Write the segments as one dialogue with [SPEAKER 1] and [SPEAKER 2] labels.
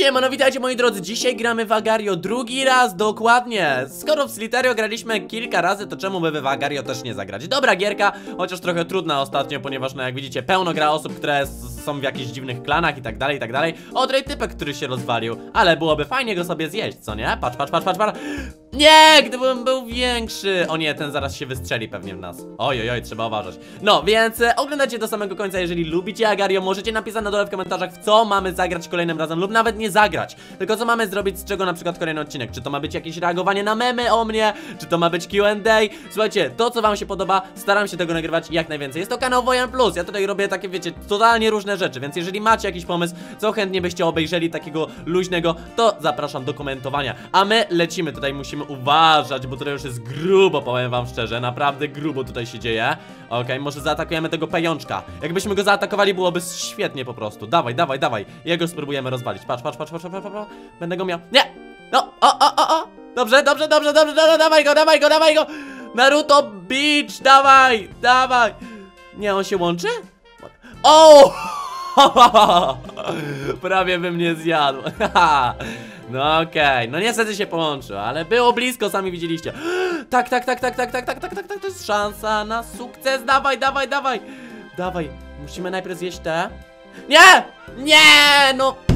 [SPEAKER 1] Siemano, witajcie moi drodzy, dzisiaj gramy w Agario drugi raz, dokładnie. Skoro w Sliterio graliśmy kilka razy, to czemu by w Agario też nie zagrać? Dobra gierka, chociaż trochę trudna ostatnio, ponieważ no jak widzicie pełno gra osób, które są w jakichś dziwnych klanach i tak dalej, i tak dalej. Odrej typek, który się rozwalił, ale byłoby fajnie go sobie zjeść, co nie? Patrz, patrz, patrz, patrz, patrz. Nie, gdybym był większy. O nie, ten zaraz się wystrzeli pewnie w nas. Oj, oj, oj, trzeba uważać. No, więc e, oglądajcie do samego końca, jeżeli lubicie Agario Możecie napisać na dole w komentarzach, w co mamy zagrać kolejnym razem Lub nawet nie zagrać. Tylko co mamy zrobić, z czego na przykład kolejny odcinek? Czy to ma być jakieś reagowanie na memy o mnie? Czy to ma być Q&A Słuchajcie, to co wam się podoba, staram się tego nagrywać jak najwięcej. Jest to kanał Wojan Plus, ja tutaj robię takie, wiecie, totalnie różne rzeczy Więc jeżeli macie jakiś pomysł, co chętnie byście obejrzeli takiego luźnego To zapraszam do komentowania. A my lecimy, tutaj musimy uważać, bo tutaj już jest grubo, powiem wam szczerze. Naprawdę grubo tutaj się dzieje. Okej, może zaatakujemy tego pajączka. Jakbyśmy go zaatakowali, byłoby świetnie po prostu. Dawaj, dawaj, dawaj, jego spróbujemy rozwalić. Patrz, patrz, patrz, patrz, patrz, patrz. Będę go miał, nie! No, o, o, o, o Dobrze, dobrze, dobrze, dobrze, dobrze, dawaj go, dawaj go, dawaj go Naruto Beach, dawaj, dawaj Nie, on się łączy? O! Prawie bym nie zjadł. no okej, no niestety się połączył, ale było blisko, sami widzieliście. tak, tak, tak, tak, tak, tak, tak, tak, tak, tak, to jest szansa na sukces. Dawaj, dawaj, dawaj. Dawaj, musimy najpierw zjeść te. Nie! Nie! No.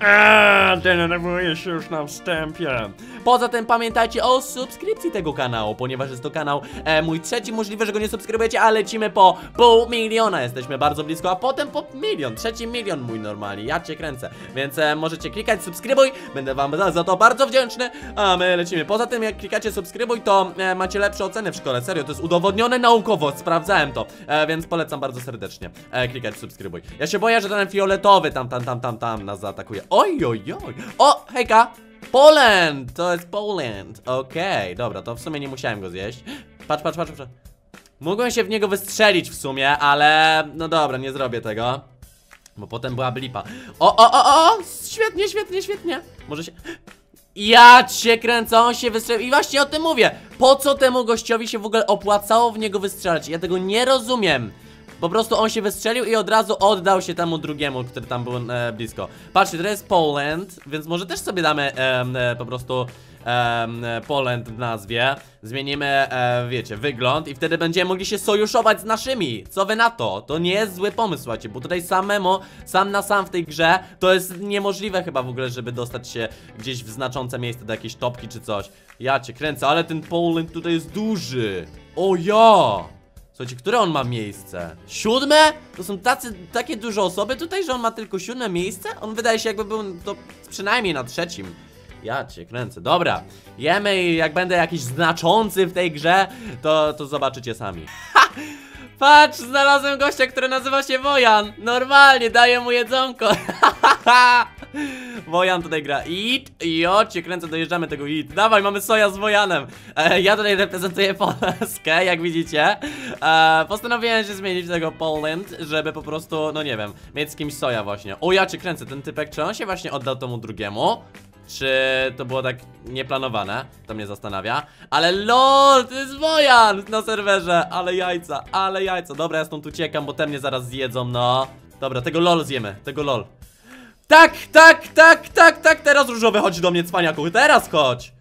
[SPEAKER 2] Eee, denerwuję się już na wstępie.
[SPEAKER 1] Poza tym pamiętajcie o subskrypcji tego kanału, ponieważ jest to kanał e, mój trzeci, możliwe, że go nie subskrybujecie, ale lecimy po pół miliona, jesteśmy bardzo blisko, a potem po milion, trzeci milion mój normalnie, ja cię kręcę, więc e, możecie klikać subskrybuj, będę wam za, za to bardzo wdzięczny, a my lecimy. Poza tym jak klikacie subskrybuj, to e, macie lepsze oceny w szkole, serio, to jest udowodnione naukowo, sprawdzałem to, e, więc polecam bardzo serdecznie e, klikać subskrybuj. Ja się boję, że ten fioletowy tam, tam, tam, tam, tam nas zaatakuje. Oj, oj, oj. O, hejka! Poland! To jest Poland. Okej, dobra, to w sumie nie musiałem go zjeść. Patrz, patrz, patrz, patrz. Mogłem się w niego wystrzelić w sumie, ale no dobra, nie zrobię tego. Bo potem byłaby lipa. O, o, o, o! Świetnie, świetnie, świetnie. Może się... Ja cię kręcę, on się wystrzelił. I właśnie o tym mówię. Po co temu gościowi się w ogóle opłacało w niego wystrzelać? Ja tego nie rozumiem. Po prostu on się wystrzelił i od razu oddał się temu drugiemu, który tam był e, blisko. Patrzcie, to jest Poland, więc może też sobie damy em, e, po prostu em, e, Poland w nazwie. Zmienimy, e, wiecie, wygląd i wtedy będziemy mogli się sojuszować z naszymi. Co wy na to? To nie jest zły pomysł, słuchajcie, bo tutaj samemu, sam na sam w tej grze, to jest niemożliwe chyba w ogóle, żeby dostać się gdzieś w znaczące miejsce do jakiejś topki czy coś. Ja cię kręcę, ale ten Poland tutaj jest duży. O ja! Słuchajcie, które on ma miejsce? Siódme? To są tacy, takie duże osoby tutaj, że on ma tylko siódme miejsce? On wydaje się jakby był to przynajmniej na trzecim. Ja cię kręcę. Dobra, jemy i jak będę jakiś znaczący w tej grze, to, to zobaczycie sami. Ha! Patrz, znalazłem gościa, który nazywa się Wojan. Normalnie, daję mu jedzonko. Wojan tutaj gra Eat i o cię kręcę, dojeżdżamy tego Eat Dawaj, mamy soja z Wojanem e, Ja tutaj reprezentuję Polskę, jak widzicie e, Postanowiłem się zmienić tego Poland Żeby po prostu, no nie wiem Mieć z kimś soja właśnie O ja cię kręcę, ten typek, czy on się właśnie oddał temu drugiemu? Czy to było tak nieplanowane? To mnie zastanawia. Ale LOL, to jest Wojan na serwerze! Ale jajca, ale jajca. Dobra, ja stąd uciekam, bo te mnie zaraz zjedzą, no. Dobra, tego LOL zjemy, tego LOL. Tak, tak, tak, tak, tak, teraz różowy chodzi do mnie, cwaniaku, teraz chodź.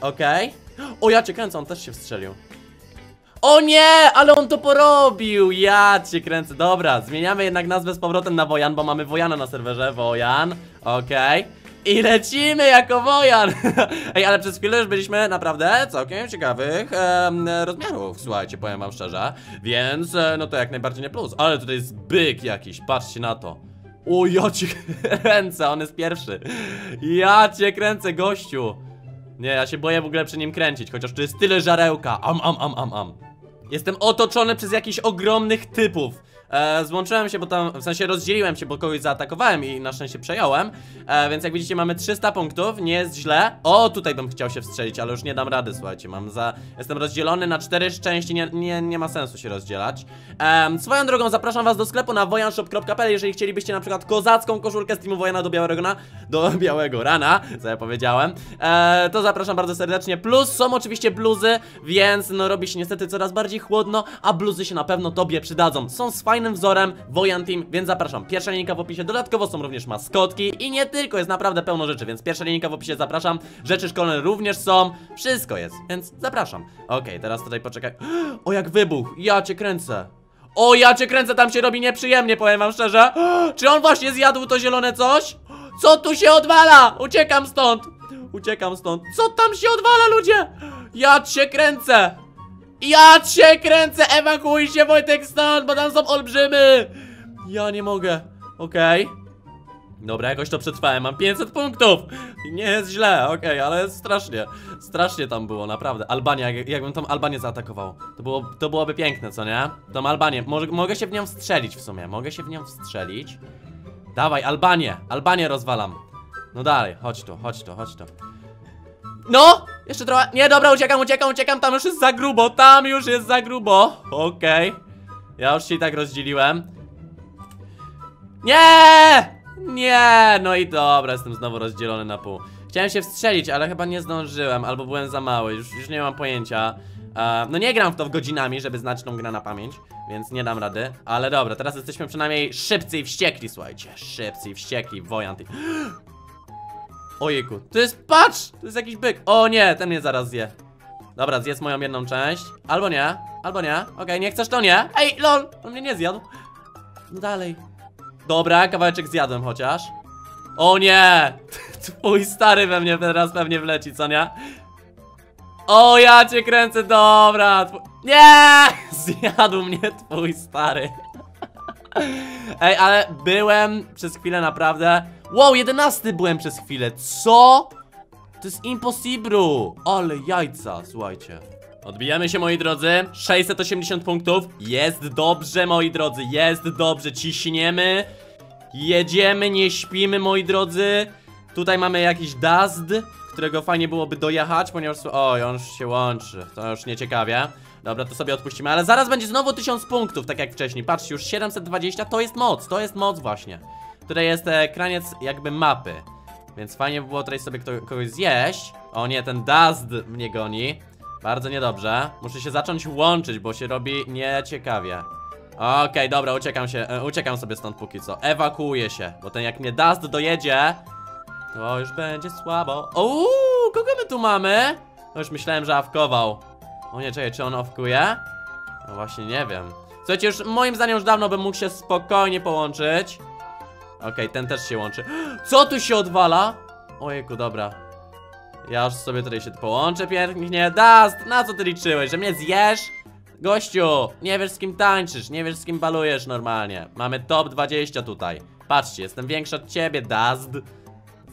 [SPEAKER 1] Okej. O, ja cię kręcę, on też się wstrzelił. O nie, ale on to porobił, ja cię kręcę, dobra, zmieniamy jednak nazwę z powrotem na Wojan, bo mamy Wojana na serwerze, Wojan, okej I lecimy jako Wojan Ej, ale przez chwilę już byliśmy naprawdę całkiem ciekawych rozmiarów, słuchajcie, powiem wam szczerze Więc, e, no to jak najbardziej nie plus, ale tutaj jest byk jakiś, patrzcie na to o, ja cię kręcę, on jest pierwszy. Ja cię kręcę, gościu. Nie, ja się boję w ogóle przy nim kręcić, chociaż tu jest tyle żarełka. Am, am, am, am, am. Jestem otoczony przez jakichś ogromnych typów. E, złączyłem się, bo tam, w sensie rozdzieliłem się, bo kogoś zaatakowałem i na szczęście przejąłem. E, Więc jak widzicie mamy 300 punktów, nie jest źle. O, tutaj bym chciał się wstrzelić, ale już nie dam rady, słuchajcie. Mam za, jestem rozdzielony na cztery części, nie, nie, nie ma sensu się rozdzielać. E, Swoją drogą zapraszam was do sklepu na wojanshop.pl Jeżeli chcielibyście na przykład kozacką koszulkę z teamu Wojana do białego rana Do białego rana, co ja powiedziałem e, To zapraszam bardzo serdecznie. Plus są oczywiście bluzy, więc no robi się niestety coraz bardziej chłodno A bluzy się na pewno tobie przydadzą. Są z fajnych fajnym wzorem Wojan Team, więc zapraszam. Pierwsza linijka w opisie, dodatkowo są również maskotki i nie tylko, jest naprawdę pełno rzeczy, więc pierwsza linijka w opisie, zapraszam. Rzeczy szkolne również są, wszystko jest, więc zapraszam. Okej, teraz tutaj poczekaj. O, jak wybuch, ja cię kręcę. O, ja cię kręcę, tam się robi nieprzyjemnie, powiem wam szczerze. Czy on właśnie zjadł to zielone coś? Co tu się odwala? Uciekam stąd. Uciekam stąd. Co tam się odwala, ludzie? Ja cię kręcę. Ja cię kręcę, ewakuuj się Wojtek stąd, bo tam są olbrzymy. Ja nie mogę, okej. Dobra, jakoś to przetrwałem, mam 500 punktów. Nie jest źle, okej, ale strasznie Strasznie tam było, naprawdę. Albania, jak, jakbym tą Albanię zaatakował. To, było, to byłoby piękne, co nie? Tą Albanię, może, mogę się w nią wstrzelić w sumie Mogę się w nią wstrzelić. Dawaj, Albanię, Albanię rozwalam. No dalej, chodź tu, chodź tu, chodź tu no! Jeszcze trochę. Nie, dobra, uciekam, uciekam, uciekam. Tam już jest za grubo. Tam już jest za grubo. Okej. Ja już się i tak rozdzieliłem. Nie! Nie! No i dobra, jestem znowu rozdzielony na pół. Chciałem się wstrzelić, ale chyba nie zdążyłem, albo byłem za mały, już, już nie mam pojęcia. E, no nie gram w to godzinami, żeby znać tą grę na pamięć, więc nie dam rady. Ale dobra, teraz jesteśmy przynajmniej szybcy i wściekli, słuchajcie. Szybcy i wściekli, wojanty. Ojejku, to jest, patrz, to jest jakiś byk. O nie, ten mnie zaraz zje. Dobra, zjedz moją jedną część. Albo nie, albo nie, okej, nie chcesz to nie. Ej, lol, on mnie nie zjadł. No dalej. Dobra, kawałeczek zjadłem chociaż. O nie! Twój stary we mnie teraz pewnie wleci, co nie? O, ja cię kręcę, dobra tw Nie, zjadł mnie twój stary. Ej, ale byłem przez chwilę naprawdę Wow, 11 byłem przez chwilę, co? To jest impossible. Ale jajca, słuchajcie. Odbijamy się moi drodzy. 680 punktów. Jest dobrze moi drodzy, jest dobrze. Ciśniemy. Jedziemy, nie śpimy moi drodzy. Tutaj mamy jakiś dust Którego fajnie byłoby dojechać Ponieważ, oj, on już się łączy. To już nieciekawie Dobra, to sobie odpuścimy, ale zaraz będzie znowu 1000 punktów, tak jak wcześniej. Patrzcie, już 720, to jest moc, to jest moc właśnie Tutaj jest e, kraniec jakby mapy. Więc fajnie by było tutaj sobie kto, kogoś zjeść. O nie, ten dust mnie goni. Bardzo niedobrze. Muszę się zacząć łączyć, bo się robi nieciekawie. Okej, okay, dobra, uciekam się, e, uciekam sobie stąd póki co. Ewakuuję się, bo ten jak mnie dust dojedzie To już będzie słabo. Uuu, kogo my tu mamy? No już myślałem, że awkował. O nie, czekaj, czy on awkuje? No właśnie nie wiem. Słuchajcie, już moim zdaniem już dawno bym mógł się spokojnie połączyć Okej, okay, ten też się łączy Co tu się odwala? Ojejku, dobra Ja już sobie tutaj się połączę pięknie Dust, na co ty liczyłeś? Że mnie zjesz? Gościu, nie wiesz z kim tańczysz Nie wiesz z kim balujesz normalnie Mamy top 20 tutaj Patrzcie, jestem większy od ciebie, Dust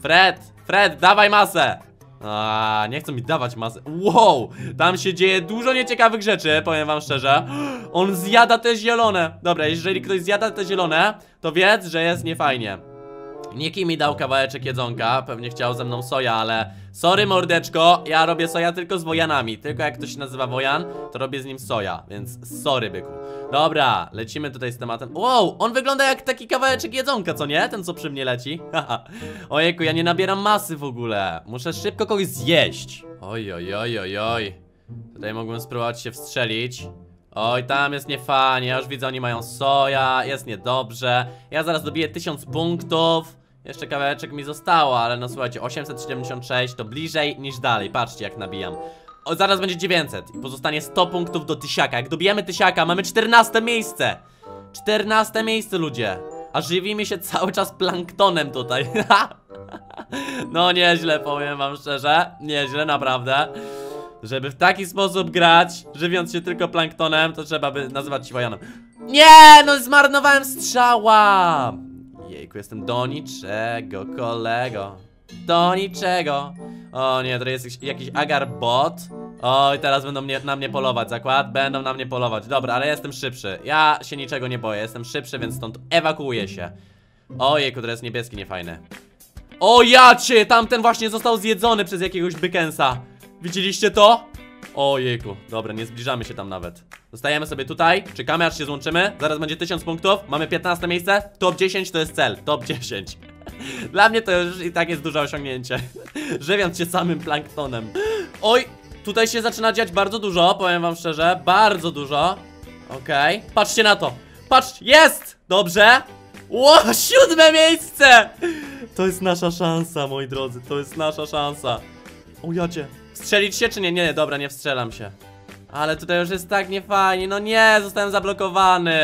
[SPEAKER 1] Fred, Fred, dawaj masę a, nie chcą mi dawać masy. Wow, tam się dzieje dużo nieciekawych rzeczy, powiem wam szczerze. On zjada te zielone. Dobra, jeżeli ktoś zjada te zielone, to wiedz, że jest niefajnie. Niki mi dał kawałeczek jedzonka, pewnie chciał ze mną soja, ale sorry mordeczko, ja robię soja tylko z wojanami, tylko jak ktoś się nazywa wojan, to robię z nim soja, więc sorry byku. Dobra, lecimy tutaj z tematem. Wow, on wygląda jak taki kawałeczek jedzonka, co nie? Ten co przy mnie leci. Ojejku, ja nie nabieram masy w ogóle, muszę szybko kogoś zjeść. Oj, oj, oj, oj, oj. Tutaj mógłbym spróbować się wstrzelić. Oj, tam jest niefajnie, ja już widzę, oni mają soja, jest niedobrze Ja zaraz dobiję 1000 punktów Jeszcze kawałeczek mi zostało, ale no słuchajcie, 876 to bliżej niż dalej. Patrzcie jak nabijam. O, Zaraz będzie 900 i pozostanie 100 punktów do tysiaka. Jak dobijemy tysiaka, mamy 14 miejsce. 14 miejsce ludzie. A żywimy się cały czas planktonem tutaj. No nieźle, powiem wam szczerze. Nieźle, naprawdę. Żeby w taki sposób grać, żywiąc się tylko planktonem, to trzeba by nazywać się wojanem. Nie, no zmarnowałem strzała! Jejku, jestem do niczego, kolego. Do niczego. O nie, to jest jakiś agar bot. Oj, teraz będą mnie, na mnie polować, zakład? Będą na mnie polować. Dobra, ale jestem szybszy. Ja się niczego nie boję, jestem szybszy, więc stąd ewakuuję się. Ojejku, to jest niebieski, niefajny. O ja cię, tamten właśnie został zjedzony przez jakiegoś bykensa. Widzieliście to? Ojejku, dobra, nie zbliżamy się tam nawet Zostajemy sobie tutaj, czekamy aż się złączymy Zaraz będzie 1000 punktów, mamy 15 miejsce Top 10 to jest cel, top 10 Dla mnie to już i tak jest duże osiągnięcie Żywiąc się samym planktonem Oj, tutaj się zaczyna dziać bardzo dużo, powiem wam szczerze Bardzo dużo Okej, okay. patrzcie na to Patrz, jest! Dobrze. Ło, siódme miejsce! To jest nasza szansa, moi drodzy, to jest nasza szansa. O jacie. Strzelić się czy nie? Nie, dobra, nie wstrzelam się. Ale tutaj już jest tak niefajnie, no nie, zostałem zablokowany.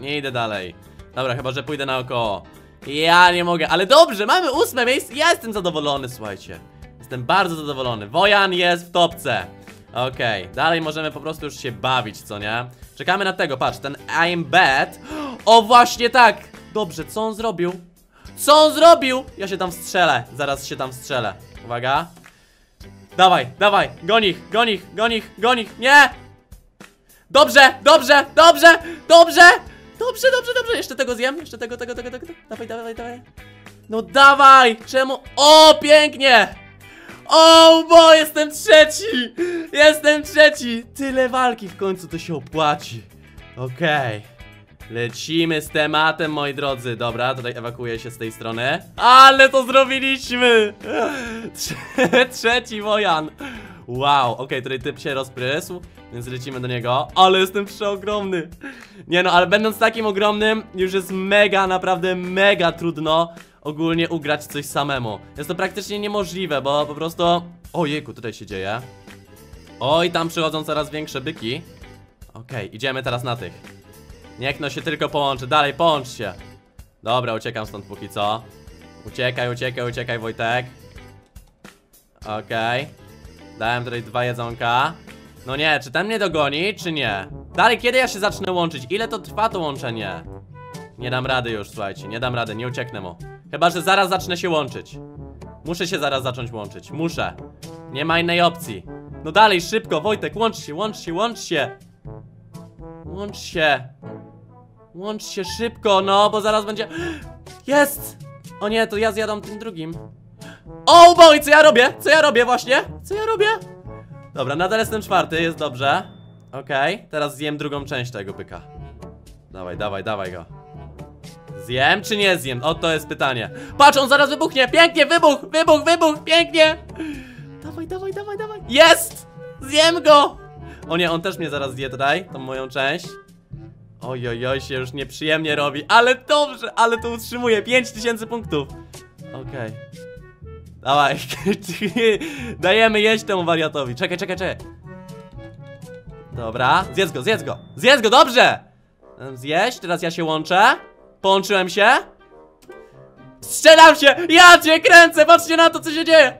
[SPEAKER 1] Nie idę dalej. Dobra, chyba, że pójdę naokoło. Ja nie mogę, ale dobrze, mamy ósme miejsce, ja jestem zadowolony, słuchajcie. Jestem bardzo zadowolony. Wojan jest w topce. Okej, dalej możemy po prostu już się bawić, co nie? Czekamy na tego, patrz, ten I'm bad. O, właśnie tak! Dobrze, co on zrobił? Co on zrobił? Ja się tam strzelę, zaraz się tam strzelę. Uwaga. Dawaj, dawaj, goń ich, goń ich, ich, ich, nie! Dobrze, dobrze, dobrze, dobrze! Dobrze, dobrze, dobrze, jeszcze tego zjem, jeszcze tego, tego, tego, tego, dawaj, dawaj, dawaj No dawaj, czemu? O, pięknie! O, bo jestem trzeci! Jestem trzeci! Tyle walki w końcu to się opłaci. Okej. Lecimy z tematem, moi drodzy. Dobra, tutaj ewakuuję się z tej strony. Ale to zrobiliśmy! Trze- Trzeci wojan. Wow, okej, tutaj typ się rozprysł, więc lecimy do niego. Ale jestem przeogromny. Nie no, ale będąc takim ogromnym, już jest mega, naprawdę mega trudno ogólnie ugrać coś samemu. Jest to praktycznie niemożliwe, bo po prostu... Ojejku, tutaj się dzieje. Oj, tam przychodzą coraz większe byki. Okej, idziemy teraz na tych. Niech no się tylko połączy, dalej połącz się. Dobra, uciekam stąd póki co. Uciekaj, uciekaj, uciekaj, Wojtek. Okej. Dałem tutaj dwa jedzonka. No nie, czy ten mnie dogoni, czy nie? Dalej, kiedy ja się zacznę łączyć? Ile to trwa to łączenie? Nie dam rady już, słuchajcie, nie dam rady, nie ucieknę mu. Chyba, że zaraz zacznę się łączyć. Muszę się zaraz zacząć łączyć, muszę. Nie ma innej opcji. No dalej, szybko, Wojtek, łącz się, łącz się, łącz się. Łącz się. Łącz się szybko, no, bo zaraz będzie... Jest! O nie, to ja zjadam tym drugim. O, boy, co ja robię? Co ja robię właśnie? Co ja robię? Dobra, nadal jestem czwarty, jest dobrze. Okej, teraz zjem drugą część tego byka. Dawaj, dawaj, dawaj go. Zjem czy nie zjem? O, to jest pytanie. Patrz, on zaraz wybuchnie! Pięknie, wybuch, wybuch, wybuch, pięknie! Dawaj, dawaj, dawaj, dawaj. Jest! Zjem go! O nie, on też mnie zaraz zje tutaj, tą moją część. Oj, oj, oj, się już nieprzyjemnie robi, ale dobrze, ale to utrzymuje 5000 punktów. Okej. Dawaj, dajemy jeść temu wariatowi. Czekaj, czekaj, czekaj. Dobra, zjedz go, zjedz go. Zjedz go, dobrze! Zjeść, teraz ja się łączę. Połączyłem się. Strzelam się! Ja cię kręcę! Patrzcie na to, co się dzieje!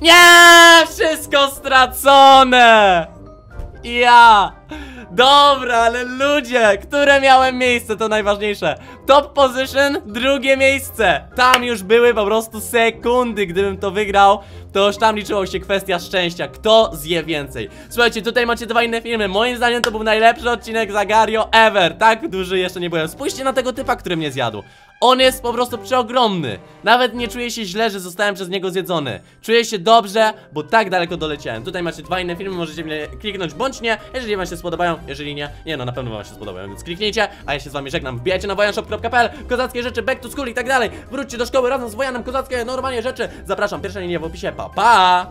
[SPEAKER 1] Nie! Wszystko stracone! Ja! Dobra, ale ludzie, które miałem miejsce, to najważniejsze. Top position, drugie miejsce. Tam już były po prostu sekundy, gdybym to wygrał. To już tam liczyło się kwestia szczęścia, kto zje więcej. Słuchajcie, tutaj macie dwa inne filmy. Moim zdaniem to był najlepszy odcinek Zagario ever. Tak duży jeszcze nie byłem. Spójrzcie na tego typa, który mnie zjadł. On jest po prostu przeogromny. Nawet nie czuję się źle, że zostałem przez niego zjedzony. Czuję się dobrze, bo tak daleko doleciałem. Tutaj macie dwa inne filmy, możecie mnie kliknąć bądź nie, jeżeli wam się spodobają, jeżeli nie, nie no na pewno wam się spodobają, więc kliknijcie, a ja się z wami żegnam. Wbijajcie na wojanshop.pl, kozackie rzeczy, back to school i tak dalej. Wróćcie do szkoły razem z Wojanem, kozackie normalnie rzeczy. Zapraszam, pierwsza linia w opisie, pa pa!